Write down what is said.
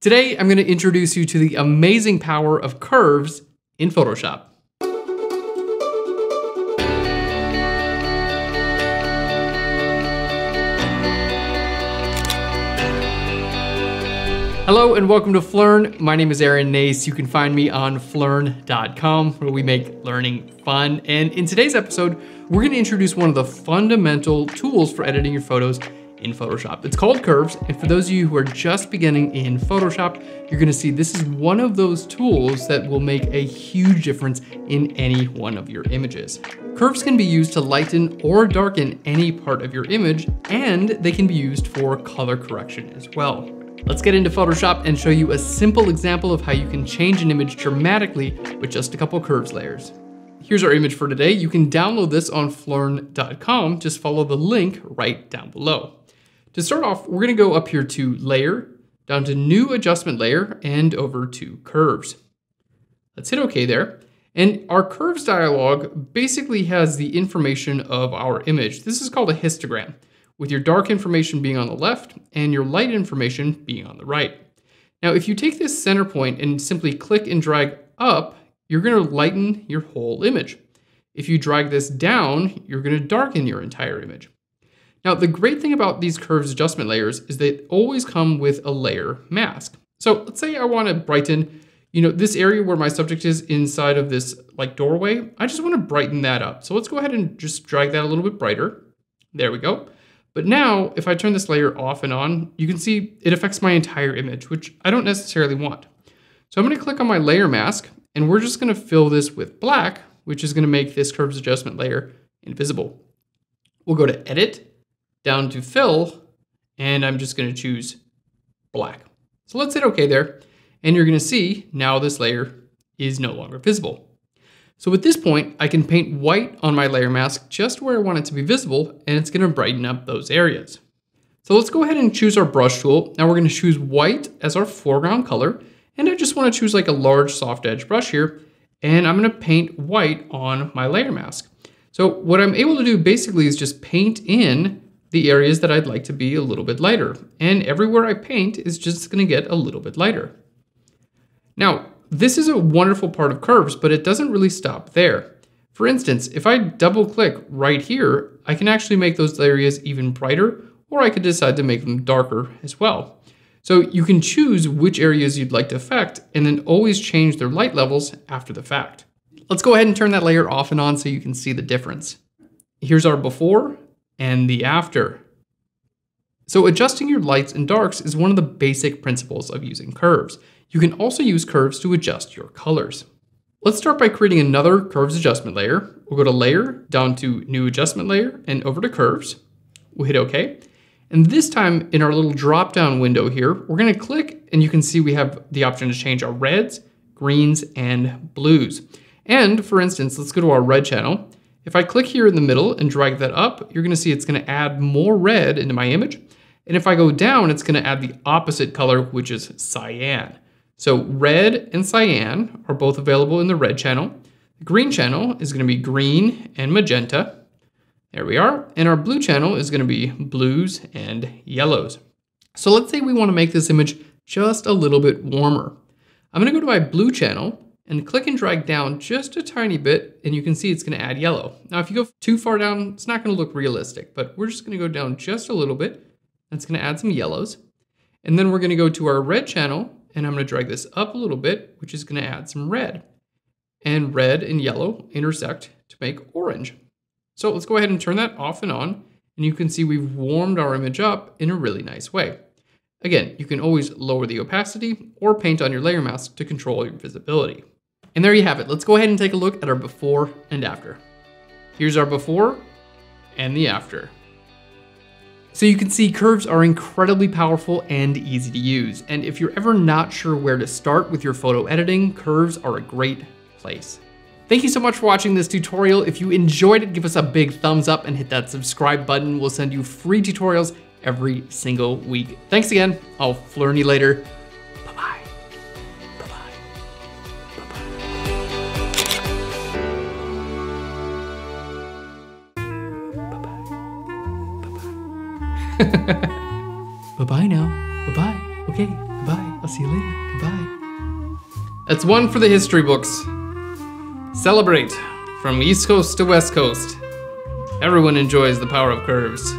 Today, I'm gonna introduce you to the amazing power of curves in Photoshop. Hello and welcome to Phlearn. My name is Aaron Nace. You can find me on phlearn.com where we make learning fun. And in today's episode, we're gonna introduce one of the fundamental tools for editing your photos in Photoshop. It's called Curves, and for those of you who are just beginning in Photoshop, you're gonna see this is one of those tools that will make a huge difference in any one of your images. Curves can be used to lighten or darken any part of your image, and they can be used for color correction as well. Let's get into Photoshop and show you a simple example of how you can change an image dramatically with just a couple curves layers. Here's our image for today. You can download this on phlearn.com. Just follow the link right down below. To start off, we're gonna go up here to Layer, down to New Adjustment Layer, and over to Curves. Let's hit OK there. And our curves dialog basically has the information of our image. This is called a histogram with your dark information being on the left and your light information being on the right. Now, if you take this center point and simply click and drag up, you're gonna lighten your whole image. If you drag this down, you're gonna darken your entire image. Now, the great thing about these curves adjustment layers is they always come with a layer mask. So let's say I wanna brighten, you know, this area where my subject is inside of this like doorway, I just wanna brighten that up. So let's go ahead and just drag that a little bit brighter. There we go. But now, if I turn this layer off and on, you can see it affects my entire image, which I don't necessarily want. So I'm gonna click on my layer mask, and we're just gonna fill this with black, which is gonna make this curves adjustment layer invisible. We'll go to Edit, down to Fill, and I'm just gonna choose black. So let's hit OK there, and you're gonna see now this layer is no longer visible. So at this point, I can paint white on my layer mask just where I want it to be visible, and it's gonna brighten up those areas. So let's go ahead and choose our brush tool. Now we're gonna choose white as our foreground color, and I just wanna choose like a large soft edge brush here, and I'm gonna paint white on my layer mask. So what I'm able to do basically is just paint in the areas that I'd like to be a little bit lighter. And everywhere I paint is just gonna get a little bit lighter. Now, this is a wonderful part of curves, but it doesn't really stop there. For instance, if I double click right here, I can actually make those areas even brighter, or I could decide to make them darker as well. So you can choose which areas you'd like to affect and then always change their light levels after the fact. Let's go ahead and turn that layer off and on so you can see the difference. Here's our before and the after. So adjusting your lights and darks is one of the basic principles of using curves. You can also use curves to adjust your colors. Let's start by creating another curves adjustment layer. We'll go to layer, down to new adjustment layer, and over to curves. We'll hit okay. And this time in our little drop down window here, we're gonna click and you can see we have the option to change our reds, greens, and blues. And for instance, let's go to our red channel. If I click here in the middle and drag that up, you're gonna see it's gonna add more red into my image. And if I go down, it's gonna add the opposite color, which is cyan. So red and cyan are both available in the red channel. The green channel is going to be green and magenta. There we are. And our blue channel is going to be blues and yellows. So let's say we want to make this image just a little bit warmer. I'm going to go to my blue channel and click and drag down just a tiny bit and you can see it's going to add yellow. Now if you go too far down, it's not going to look realistic, but we're just going to go down just a little bit. That's going to add some yellows. And then we're going to go to our red channel and I'm gonna drag this up a little bit, which is gonna add some red. And red and yellow intersect to make orange. So let's go ahead and turn that off and on, and you can see we've warmed our image up in a really nice way. Again, you can always lower the opacity or paint on your layer mask to control your visibility. And there you have it. Let's go ahead and take a look at our before and after. Here's our before and the after. So you can see curves are incredibly powerful and easy to use. And if you're ever not sure where to start with your photo editing, curves are a great place. Thank you so much for watching this tutorial. If you enjoyed it, give us a big thumbs up and hit that subscribe button. We'll send you free tutorials every single week. Thanks again. I'll you later. Bye-bye. Bye-bye now. Bye-bye. Okay, bye. I'll see you later. Goodbye. That's one for the history books. Celebrate from East Coast to West Coast. Everyone enjoys the power of curves.